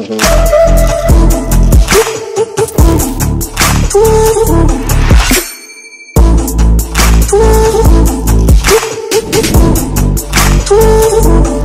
Mm-hmm. Oh.